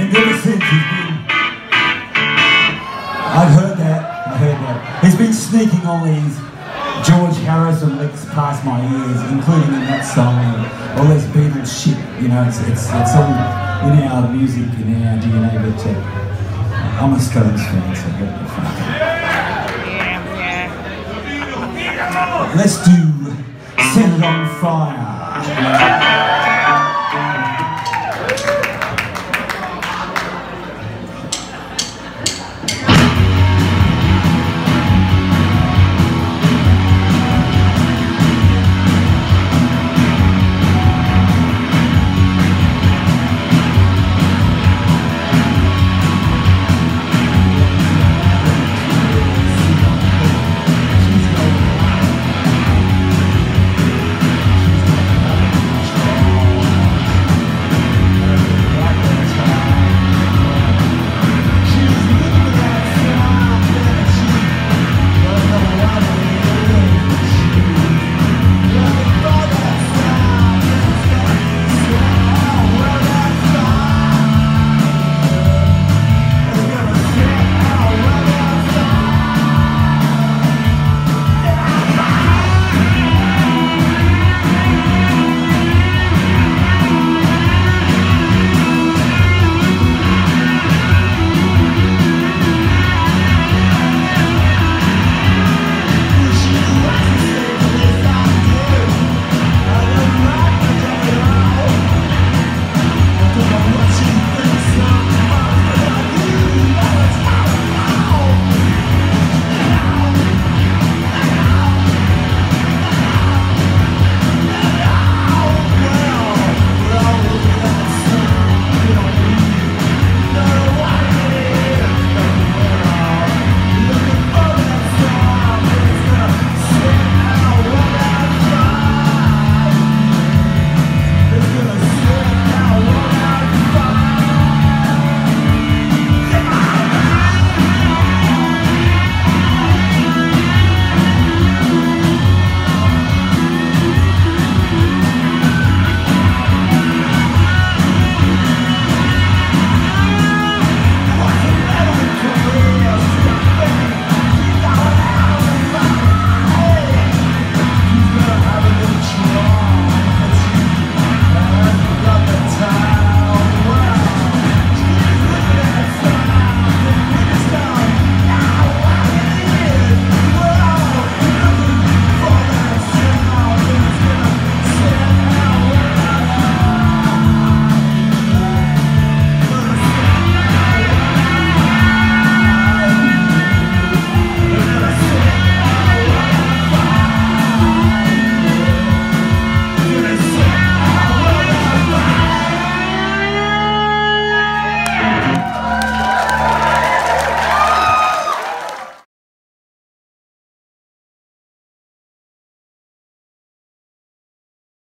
And ever since he's been. I've heard that. I heard that. He's been sneaking all these George Harrison licks past my ears, including in that song. All this Beatles shit. You know, it's it's it's all in our music, in our DNA. But uh, I'm a Stones fan, so get the Let's do Set It On Fire.